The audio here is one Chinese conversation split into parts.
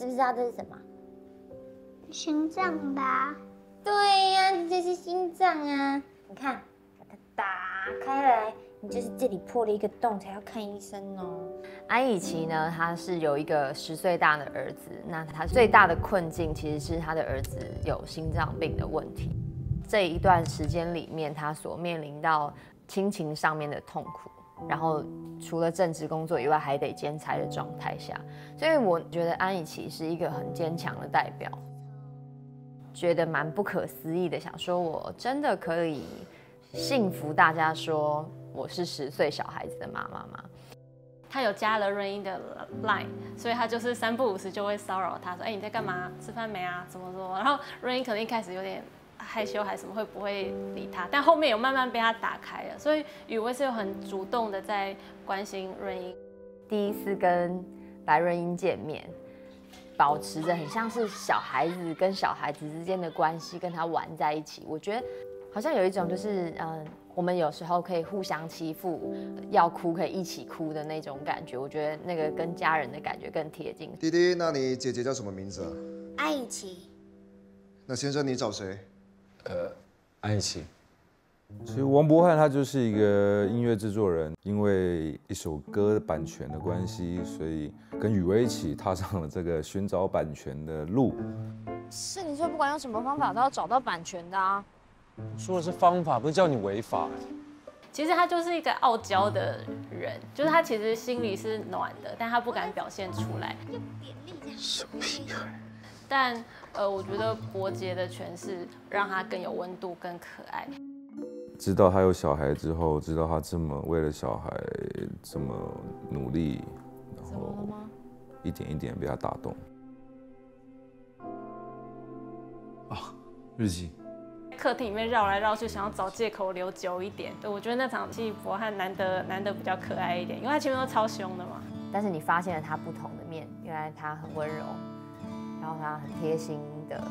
知不知道这是什么？心脏吧？对呀，这是心脏啊！你看，把它打开来，你就是这里破了一个洞，才要看医生哦。安以琪呢，她是有一个十岁大的儿子，那她最大的困境其实是她的儿子有心脏病的问题。这一段时间里面，她所面临到亲情上面的痛苦。然后除了正职工作以外，还得兼差的状态下，所以我觉得安以琪是一个很坚强的代表，觉得蛮不可思议的，想说我真的可以幸福大家说我是十岁小孩子的妈妈吗？他有加了润英的 line，所以他就是三不五时就会骚扰他说：“哎，你在干嘛？吃饭没啊？怎么怎么？”然后润英可能一开始有点。害羞还是什么会不会理他？但后面有慢慢被他打开了，所以雨薇是有很主动的在关心润英。第一次跟白润英见面，保持着很像是小孩子跟小孩子之间的关系，跟他玩在一起。我觉得好像有一种就是，嗯，我们有时候可以互相欺负，要哭可以一起哭的那种感觉。我觉得那个跟家人的感觉更贴近。弟弟，那你姐姐叫什么名字？安以琪。那先生，你找谁？呃，安以琪。其实王博翰他就是一个音乐制作人，因为一首歌版权的关系，所以跟雨薇一起踏上了这个寻找版权的路。是你说不管用什么方法都要找到版权的啊？说的是方法，不是叫你违法。其实他就是一个傲娇的人，就是他其实心里是暖的，但他不敢表现出来。小屁孩。但。呃，我觉得伯杰的诠释让他更有温度、更可爱。知道他有小孩之后，知道他这么为了小孩这么努力，然后一点一点被他打动。啊，日记。客厅里面绕来绕去，想要找借口留久一点。对，我觉得那场戏博翰难得难得比较可爱一点，因为他前面都超凶的嘛。但是你发现了他不同的面，原来他很温柔。然后他很贴心的，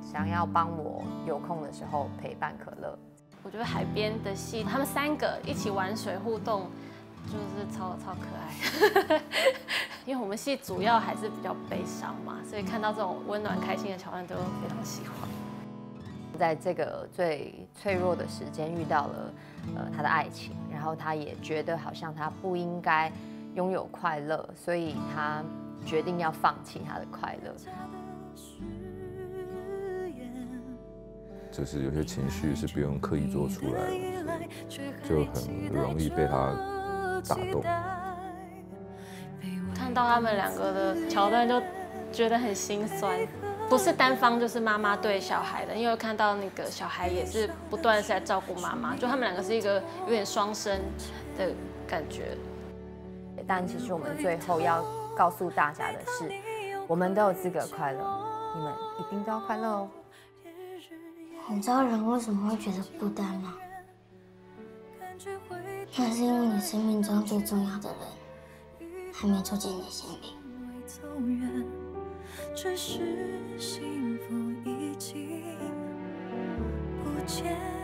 想要帮我有空的时候陪伴可乐。我觉得海边的戏，他们三个一起玩水互动，就是超超可爱。因为我们戏主要还是比较悲伤嘛，所以看到这种温暖开心的桥段都非常喜欢。在这个最脆弱的时间遇到了呃他的爱情，然后他也觉得好像他不应该拥有快乐，所以他。决定要放弃他的快乐，就是有些情绪是不用刻意做出来的，就很容易被他打动。看到他们两个的桥段，就觉得很心酸，不是单方就是妈妈对小孩的，因为看到那个小孩也是不断是在照顾妈妈，就他们两个是一个有点双生的感觉。但其实我们最后要。告诉大家的是，我们都有资格快乐，你们一定都要快乐哦。你知道人为什么会觉得孤单吗？那是因为你生命中最重要的人还没住进你心里。只是幸福已经不见。